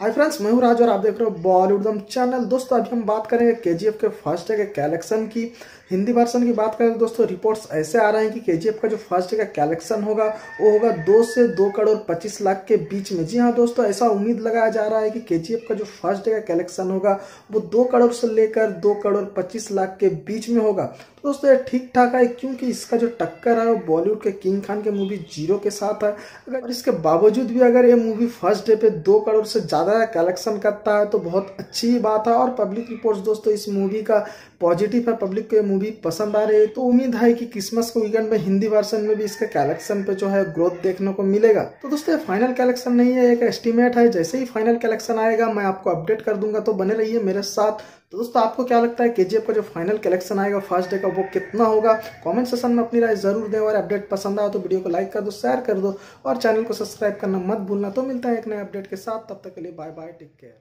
Hi friends मैं हूँ राज और आप देख रहे हो बॉलीवुड दम चैनल दोस्तों अभी हम बात करेंगे केजीएफ के फ़र्स्ट डे के कलेक्शन की। हिंदी वर्सन की बात करें तो दोस्तों रिपोर्ट्स ऐसे आ रहे हैं कि केजीएफ का जो फ़र्स्ट डे का कलेक्शन होगा, वो होगा दो से दो करोड़ पच्चीस लाख के बीच में। जी हाँ दोस्तों, ऐसा उम्मीद लगाया जा रहा है कि केजीएफ का जो फ़र्स्ट डे का कलेक्शन होगा, वो दो करोड़ से लेकर दो करोड़ पच्चीस लाख के बीच में होगा। तो दोस्तों, ये ठीक ठाक है, क्योंकि इसका जो टक्कर है, वो बॉलीवुड के किंग खान के मूवी ज़ीरो के साथ है। अगर इसके बावजूद भी अगर ये मूवी फ़र्स्ट डे पे दो करोड़ से ज़्यादा कलेक्शन करता है तो बहुत अच्छी बात है। और पब्लिक रिपोर्ट्स दोस्तों, इस मूवी का पॉजिटिव है। पब्लिक को ये मूवी पसंद आ रही है। तो उम्मीद है कि क्रिसमस के वीकेंड में हिंदी वर्सन में भी इसके कलेक्शन पे जो है ग्रोथ देखने को मिलेगा। तो दोस्तों फाइनल कलेक्शन नहीं है, एक एस्टिमेट है। जैसे ही फाइनल कलेक्शन आएगा, मैं आपको अपडेट कर दूँगा। तो बने रहिए मेरे साथ। तो दोस्तों, आपको क्या लगता है केजीएफ का जो फाइनल कलेक्शन आएगा फ़र्स्ट डे का, वो कितना होगा? कमेंट सेक्शन में अपनी राय ज़रूर दें। और अपडेट पसंद आए तो वीडियो को लाइक कर दो शेयर कर दो। और चैनल को सब्सक्राइब करना मत भूलना। तो मिलता है एक नए अपडेट के साथ। तब तक के लिए Bye bye. Take care.